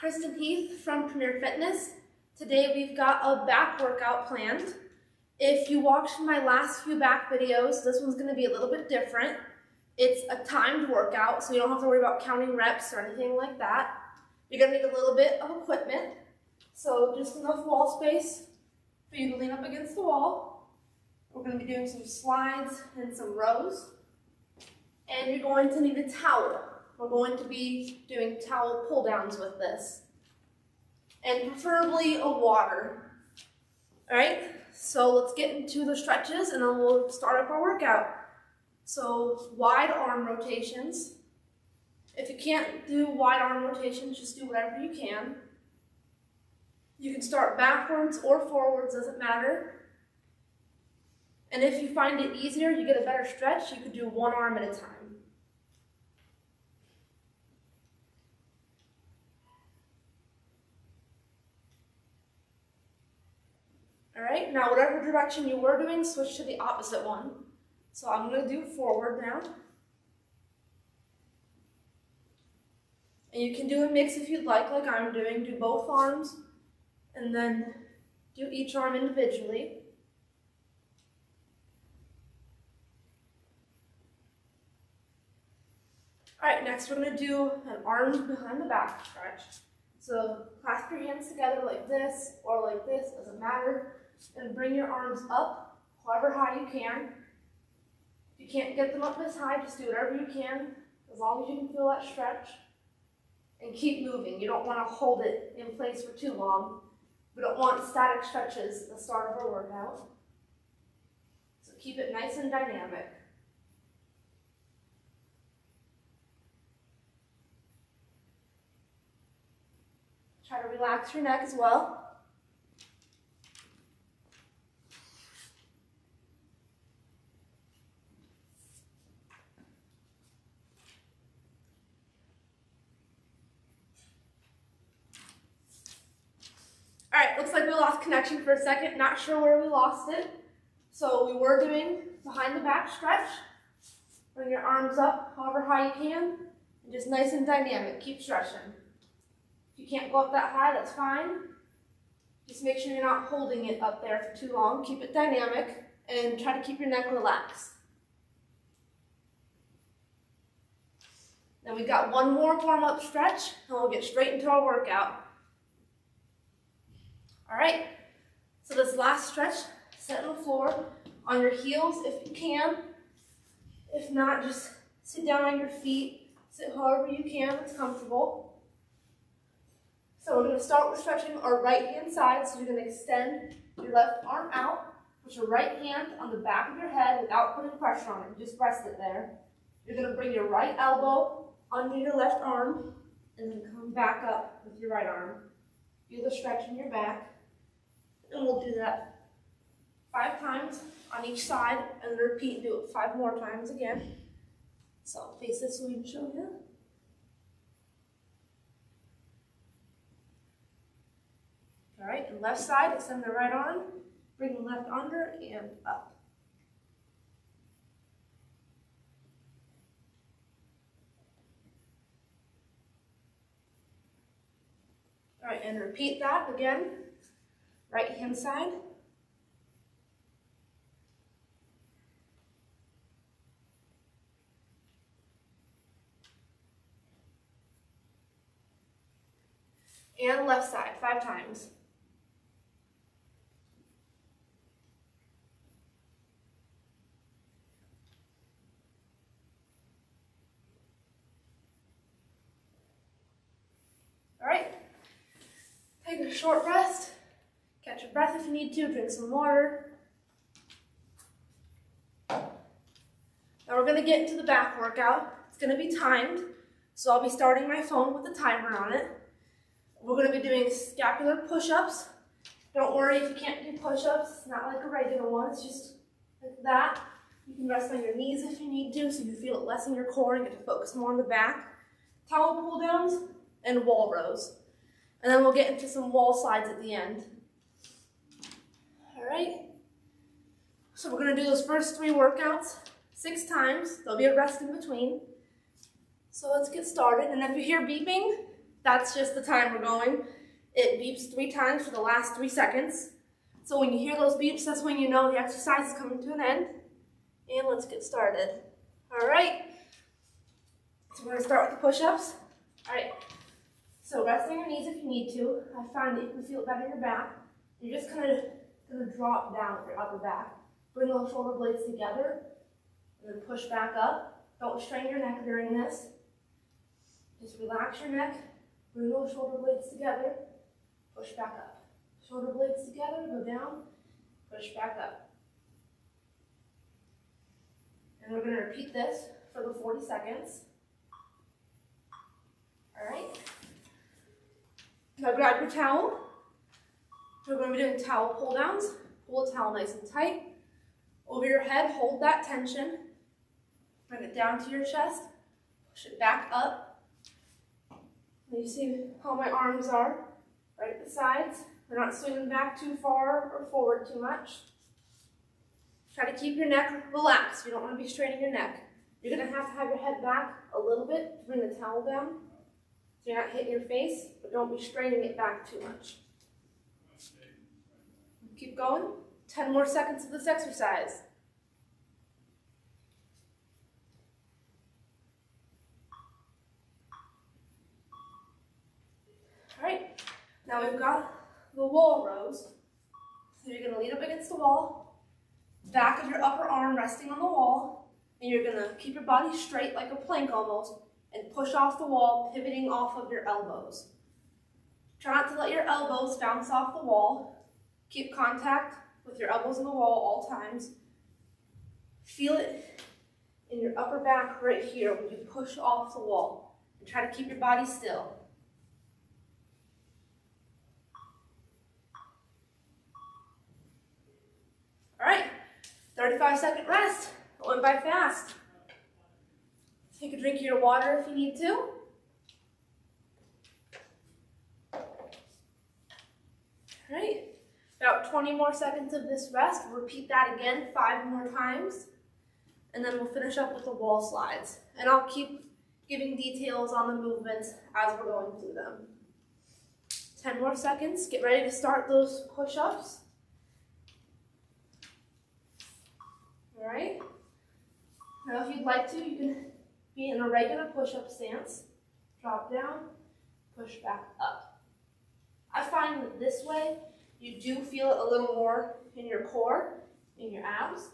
Kristen Heath from Premiere Fitness. Today we've got a back workout planned. If you watched my last few back videos, this one's gonna be a little bit different. It's a timed workout, so you don't have to worry about counting reps or anything like that. You're gonna need a little bit of equipment. So just enough wall space for you to lean up against the wall. We're gonna be doing some slides and some rows. And you're going to need a towel. We're going to be doing towel pull downs with this. And preferably a water. All right, so let's get into the stretches and then we'll start up our workout. So wide arm rotations. If you can't do wide arm rotations, just do whatever you can. You can start backwards or forwards, doesn't matter. And if you find it easier, you get a better stretch, you could do one arm at a time. All right, now whatever direction you were doing, switch to the opposite one. So I'm gonna do forward now. And you can do a mix if you'd like, like I'm doing. Do both arms, and then do each arm individually. All right, next we're gonna do an arms behind the back stretch. So clasp your hands together like this or like this, doesn't matter and bring your arms up, however high you can. If you can't get them up as high, just do whatever you can, as long as you can feel that stretch. And keep moving. You don't want to hold it in place for too long. We don't want static stretches at the start of our workout. So keep it nice and dynamic. Try to relax your neck as well. Looks like we lost connection for a second. Not sure where we lost it. So we were doing behind the back stretch. Bring your arms up however high you can. And just nice and dynamic. Keep stretching. If you can't go up that high, that's fine. Just make sure you're not holding it up there for too long. Keep it dynamic and try to keep your neck relaxed. Then we've got one more warm-up stretch and we'll get straight into our workout. All right, so this last stretch, sit on the floor on your heels if you can. If not, just sit down on your feet. Sit however you can, it's comfortable. So we're gonna start with stretching our right hand side. So you're gonna extend your left arm out, put your right hand on the back of your head without putting pressure on it, just rest it there. You're gonna bring your right elbow under your left arm and then come back up with your right arm. Feel the stretch in your back. And we'll do that five times on each side and repeat, do it five more times again. So I'll face this way and show you. All right, and left side, extend the right arm, bring the left under and up. All right, and repeat that again. Right hand side. And left side, five times. All right, take a short rest. Catch your breath if you need to, drink some water. Now we're gonna get into the back workout. It's gonna be timed, so I'll be starting my phone with a timer on it. We're gonna be doing scapular push-ups. Don't worry if you can't do push-ups, it's not like a regular one, it's just like that. You can rest on your knees if you need to, so you feel it less in your core and get to focus more on the back. Towel pull downs and wall rows. And then we'll get into some wall slides at the end. All right. So we're gonna do those first three workouts six times. There'll be a rest in between. So let's get started. And if you hear beeping, That's just the time we're going. It beeps three times for the last three seconds. So when you hear those beeps, that's when you know the exercise is coming to an end. And let's get started. All right. So we're gonna start with the push-ups. All right. So rest on your knees if you need to. I find that you can feel it better in your back. You're just kind of gonna drop down with your upper back. Bring those shoulder blades together and then push back up. Don't strain your neck during this. Just relax your neck. Bring those shoulder blades together. Push back up. Shoulder blades together, go down, push back up. And we're gonna repeat this for the 40 seconds. All right. Now grab your towel. We're going to be doing towel pull downs. Pull the towel nice and tight. Over your head, hold that tension. Bring it down to your chest. Push it back up. And you see how my arms are right at the sides. They're not swinging back too far or forward too much. Try to keep your neck relaxed. You don't want to be straining your neck. You're going to have to have your head back a little bit to bring the towel down. So you're not hitting your face, but don't be straining it back too much. Keep going. 10 more seconds of this exercise. All right, now we've got the wall rows. So you're gonna lean up against the wall, back of your upper arm resting on the wall, and you're gonna keep your body straight like a plank almost, and push off the wall, pivoting off of your elbows. Try not to let your elbows bounce off the wall. Keep contact with your elbows on the wall all times. Feel it in your upper back right here when you push off the wall. And try to keep your body still. All right, 35 second rest. It went by fast. Take a drink of your water if you need to. All right, about 20 more seconds of this rest. Repeat that again five more times. And then we'll finish up with the wall slides. And I'll keep giving details on the movements as we're going through them. 10 more seconds. Get ready to start those push-ups. All right. Now if you'd like to, you can be in a regular push-up stance. Drop down, push back up. I find that this way, you do feel it a little more in your core, in your abs.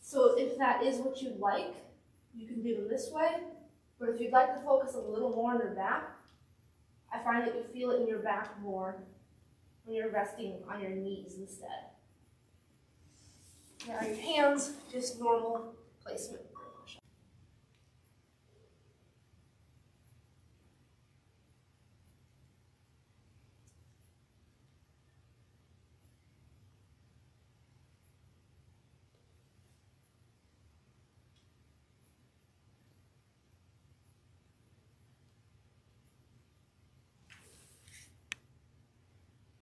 So if that is what you'd like, you can do them this way. But if you'd like to focus a little more on your back, I find that you feel it in your back more when you're resting on your knees instead. Now your hands, just normal placement.